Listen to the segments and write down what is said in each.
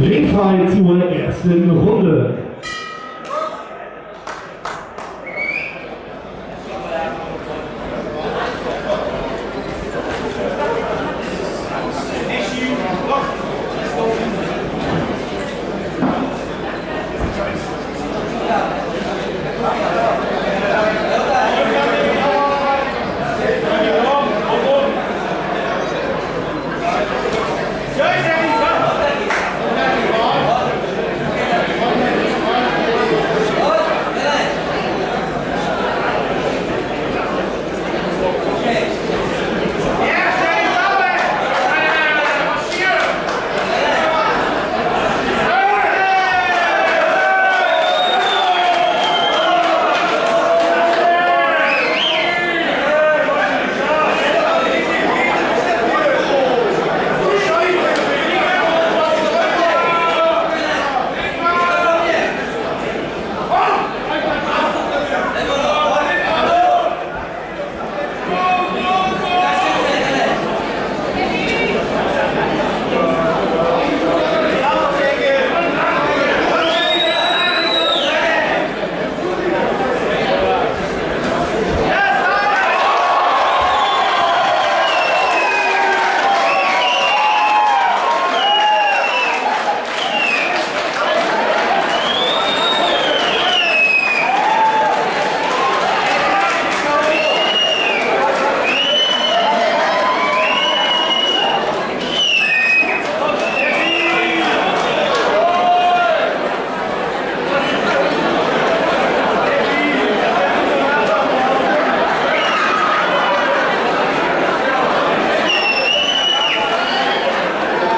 Ringfrei zur ersten Runde.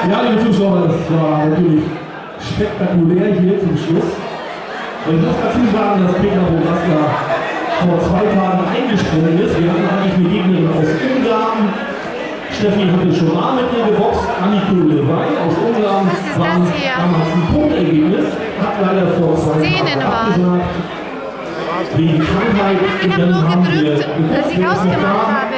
Ja, liebe Zuschauer, das war natürlich spektakulär hier zum Schluss. Und ich muss dazu sagen, dass Peter Bogaska vor zwei Tagen eingesprungen ist. Wir hatten eigentlich eine Gegnerin aus Ungarn. Steffi hatte schon mal mit ihr geboxt. Anniko Levay aus Ungarn war damals ein Punktergebnis. Hat leider vor zwei Tagen abgesagt. Wegen Krankheit. Ich Und hab dann nur haben wir gedrückt, dass ich ausgemacht habe.